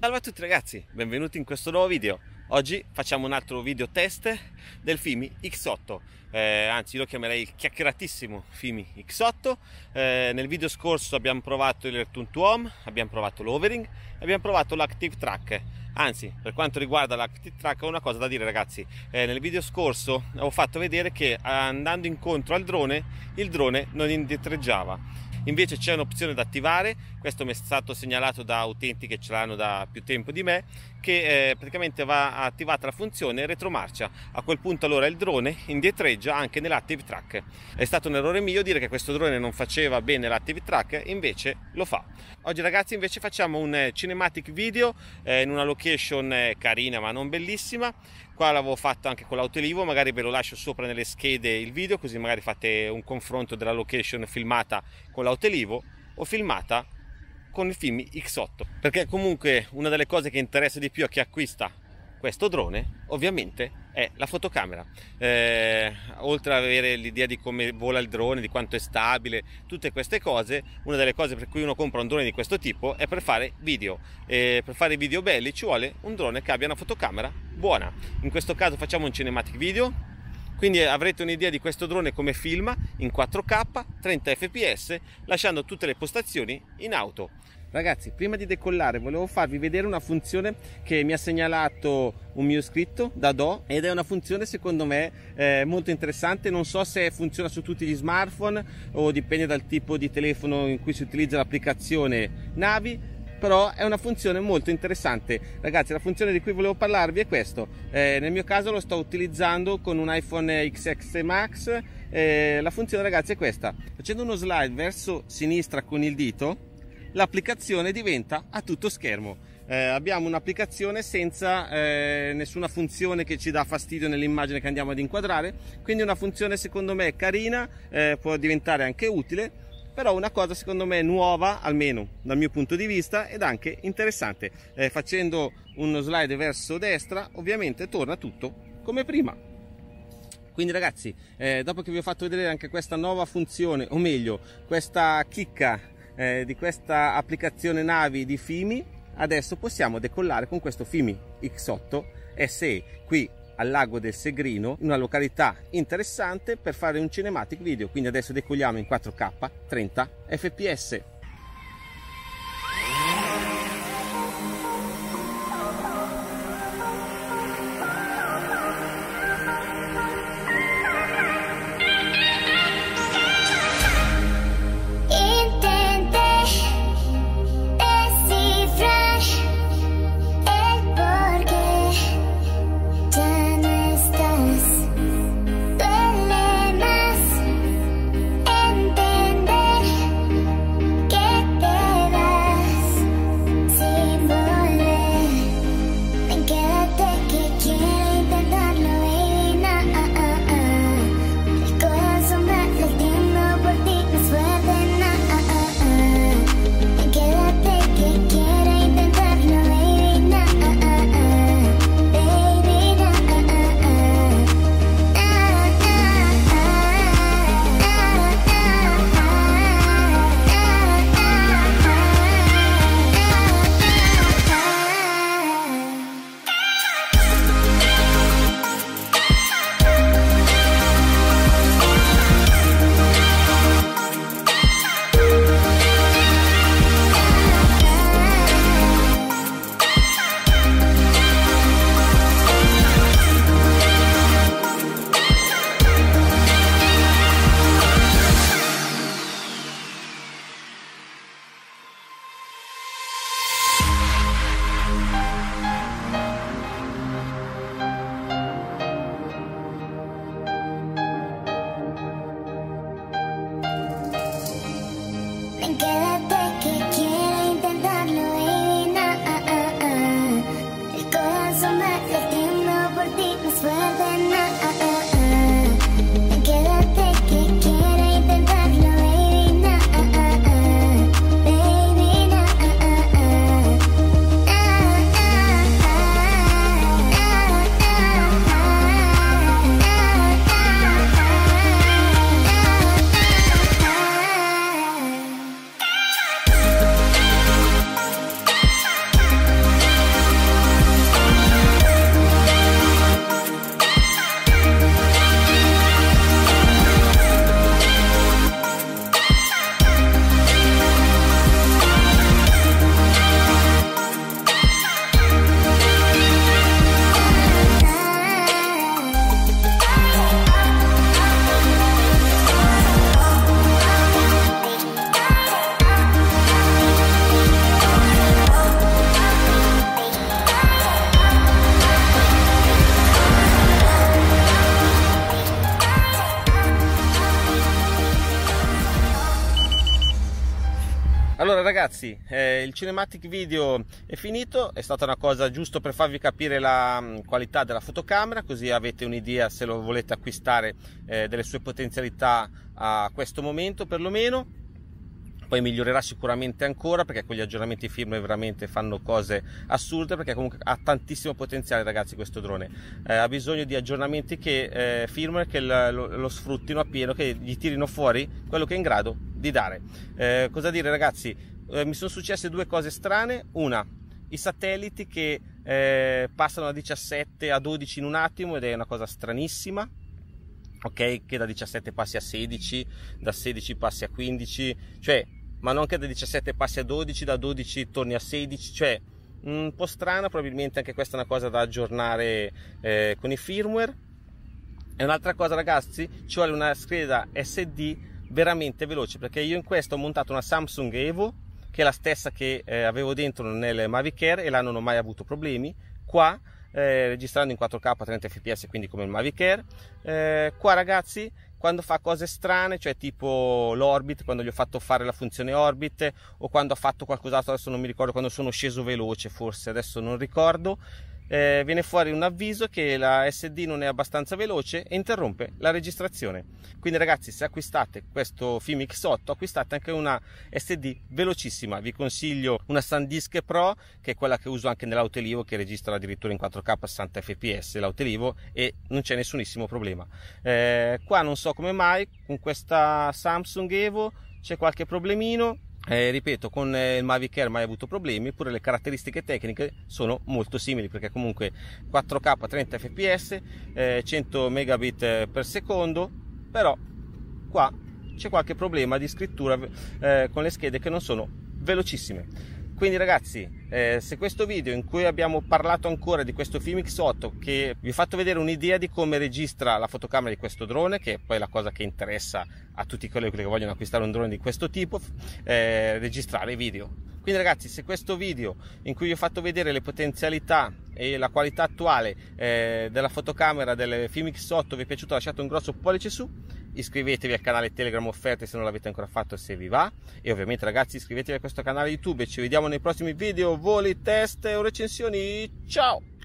Salve a tutti ragazzi, benvenuti in questo nuovo video. Oggi facciamo un altro video test del Fimi X8, eh, anzi lo chiamerei il chiacchieratissimo Fimi X8. Eh, nel video scorso abbiamo provato il Return to Home, abbiamo provato l'Overing e abbiamo provato l'Active Track. Anzi, per quanto riguarda l'Active Track ho una cosa da dire ragazzi, eh, nel video scorso ho fatto vedere che andando incontro al drone, il drone non indietreggiava invece c'è un'opzione da attivare questo mi è stato segnalato da utenti che ce l'hanno da più tempo di me che eh, praticamente va attivata la funzione retromarcia. A quel punto allora il drone indietreggia anche nell'active track. È stato un errore mio dire che questo drone non faceva bene l'active track invece lo fa. Oggi ragazzi invece facciamo un eh, cinematic video eh, in una location eh, carina ma non bellissima. Qua l'avevo fatto anche con l'autolivo magari ve lo lascio sopra nelle schede il video così magari fate un confronto della location filmata con l'autolivo o filmata con il film X8 perché comunque una delle cose che interessa di più a chi acquista questo drone ovviamente è la fotocamera. Eh, oltre ad avere l'idea di come vola il drone di quanto è stabile tutte queste cose una delle cose per cui uno compra un drone di questo tipo è per fare video. E per fare video belli ci vuole un drone che abbia una fotocamera buona. In questo caso facciamo un cinematic video quindi avrete un'idea di questo drone come filma in 4K 30 fps lasciando tutte le postazioni in auto Ragazzi, prima di decollare volevo farvi vedere una funzione che mi ha segnalato un mio iscritto da Do ed è una funzione secondo me eh, molto interessante. Non so se funziona su tutti gli smartphone o dipende dal tipo di telefono in cui si utilizza l'applicazione Navi, però è una funzione molto interessante. Ragazzi la funzione di cui volevo parlarvi è questo. Eh, nel mio caso lo sto utilizzando con un iPhone XX Max. Eh, la funzione ragazzi è questa. Facendo uno slide verso sinistra con il dito l'applicazione diventa a tutto schermo. Eh, abbiamo un'applicazione senza eh, nessuna funzione che ci dà fastidio nell'immagine che andiamo ad inquadrare, quindi una funzione secondo me carina, eh, può diventare anche utile, però una cosa secondo me nuova, almeno dal mio punto di vista, ed anche interessante. Eh, facendo uno slide verso destra, ovviamente torna tutto come prima. Quindi ragazzi, eh, dopo che vi ho fatto vedere anche questa nuova funzione, o meglio, questa chicca eh, di questa applicazione navi di Fimi adesso possiamo decollare con questo Fimi X8 SE qui al lago del Segrino in una località interessante per fare un cinematic video. Quindi adesso decolliamo in 4K 30 fps ragazzi, eh, il cinematic video è finito, è stata una cosa giusto per farvi capire la mh, qualità della fotocamera, così avete un'idea se lo volete acquistare eh, delle sue potenzialità a questo momento perlomeno poi migliorerà sicuramente ancora perché con gli aggiornamenti firmware veramente fanno cose assurde perché comunque ha tantissimo potenziale ragazzi questo drone. Eh, ha bisogno di aggiornamenti che eh, firmware che lo, lo, sfruttino appieno che gli tirino fuori quello che è in grado di dare. Eh, cosa dire ragazzi? Eh, mi sono successe due cose strane. Una i satelliti che eh, passano da 17 a 12 in un attimo ed è una cosa stranissima ok? Che da 17 passi a 16 da 16 passi a 15 cioè ma non che da 17 passi a 12, da 12 torni a 16, cioè un po' strana, probabilmente anche questa è una cosa da aggiornare eh, con i firmware. E un'altra cosa ragazzi, ci vuole una scheda SD veramente veloce perché io in questo ho montato una Samsung Evo che è la stessa che eh, avevo dentro nel Mavic Air e là non ho mai avuto problemi. Qua eh, registrando in 4K a 30 fps quindi come il Mavic Air. Eh, qua ragazzi quando fa cose strane, cioè tipo l'orbit, quando gli ho fatto fare la funzione orbit o quando ha fatto qualcos'altro, adesso non mi ricordo, quando sono sceso veloce forse, adesso non ricordo, eh, viene fuori un avviso che la SD non è abbastanza veloce e interrompe la registrazione. Quindi ragazzi se acquistate questo film X8 acquistate anche una SD velocissima, vi consiglio una SanDisk Pro che è quella che uso anche nell'Autelivo che registra addirittura in 4K 60 fps l'Autelivo e non c'è nessunissimo problema. Eh, qua non so come mai con questa Samsung Evo c'è qualche problemino eh, ripeto, con eh, il Mavic Air mai avuto problemi, eppure le caratteristiche tecniche sono molto simili perché comunque 4K 30 fps, eh, 100 megabit per secondo, però qua c'è qualche problema di scrittura eh, con le schede che non sono velocissime. Quindi ragazzi, eh, se questo video in cui abbiamo parlato ancora di questo film X8 che vi ho fatto vedere un'idea di come registra la fotocamera di questo drone, che è poi la cosa che interessa a tutti quelli che vogliono acquistare un drone di questo tipo, eh, registrare video. Quindi ragazzi, se questo video in cui vi ho fatto vedere le potenzialità e la qualità attuale eh, della fotocamera del film X8 vi è piaciuto lasciate un grosso pollice su iscrivetevi al canale Telegram offerte se non l'avete ancora fatto se vi va e ovviamente ragazzi iscrivetevi a questo canale YouTube ci vediamo nei prossimi video, voli, test o recensioni. Ciao!